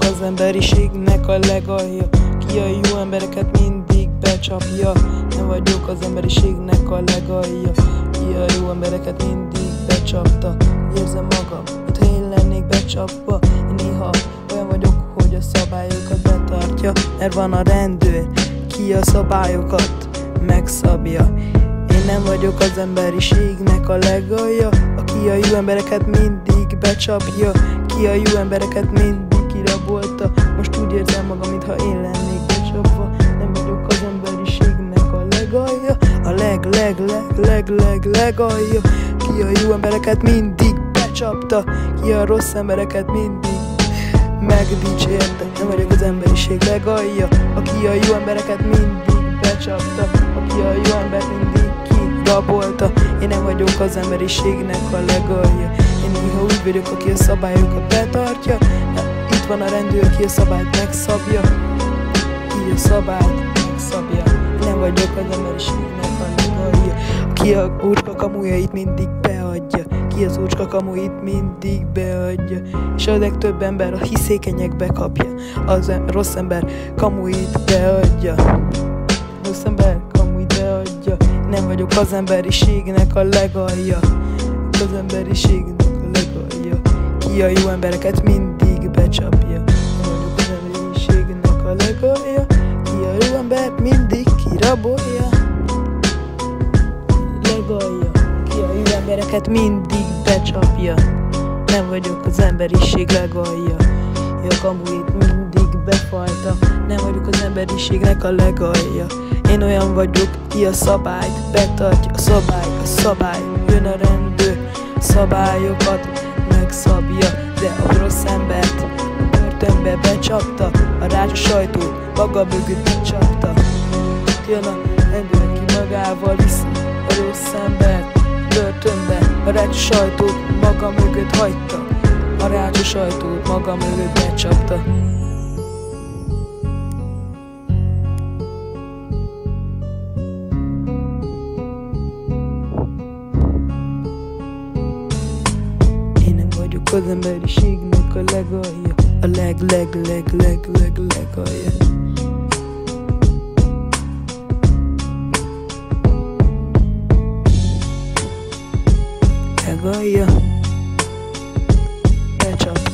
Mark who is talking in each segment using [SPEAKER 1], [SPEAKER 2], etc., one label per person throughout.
[SPEAKER 1] az emberiségnek a legalja. Ki a jó embereket mindig becsapja? Nem vagyok az emberiségnek a legalja. Ki a jó embereket mindig becsapta? Érzem magam, mintha én lennék becsapva. Én néha olyan vagyok, hogy a szabályokat betartja. Mert van a rendőr, ki a szabályokat megszabja. Én nem vagyok az emberiségnek a legalja. Aki a jó embereket mindig becsapja. Ki a jó embereket mindig kirabolta. Most úgy érzem magam, mintha én lennék becsapva Nem vagyok az emberiségnek a legalja. A leg, leg, leg, leg, leg, legalja. Ki a jó embereket mindig becsapta. Ki a rossz embereket mindig megdicsérte. Nem vagyok az emberiség legalja. Aki a jó embereket mindig becsapta. Aki a jó embert mindig kirabolta. Én nem vagyok az emberiségnek a legalja. Én néha úgy vagyok, aki a szabályokat betartja Itt van a rendőr, aki a szabályt megszabja. Ki a szabályt megszabja. Nem vagyok az emberiségnek a legalja Aki a úrka kamujait mindig beadja. Ki az úcska kamuit mindig beadja. És a legtöbb ember a hiszékenyek bekapja Az rossz ember kamuit beadja. Rossz ember kamuit beadja. Nem vagyok az emberiségnek a legalja. Az emberiségnek a legalja. Ki a jó embereket mindig becsapja. Vagyok az emberiségnek a legalja Ki a jó embert mindig kirabolja. Legalja Ki a jó embereket mindig becsapja. Nem vagyok az emberiség legalja A kamuit mindig befalta. Nem vagyok az emberiségnek a legalja Én olyan vagyok, ki a szabályt betartja. A szabály, a szabály, jön a rendőr Szabályokat megszabja. De a rossz becsapta A rácsa sajtót maga mögött becsapta. Jön a rendőr, ki magával viszi a rossz embert börtönbe A rács sajtót maga mögött hagyta. A rács sajtót maga mögött becsapta. Én nem vagyok az emberiségnek a legalja A leg, leg, leg, leg, leg, legalja legalja Becsapja Legalja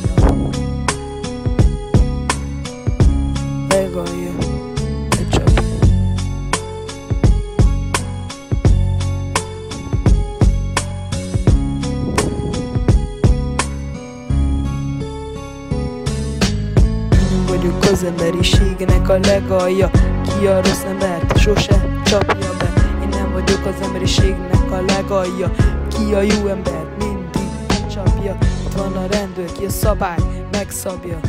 [SPEAKER 1] Én vagyok az emberiségnek a legalja. Ki a rossz embert sose csapja be. Én nem vagyok az emberiségnek a legalja. Ki a jó embert mindig csapja. Itt van a rendőr, ki a szabály megszabja